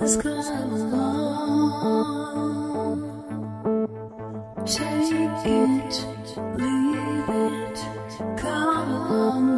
Just come along. Take it, leave it, come along.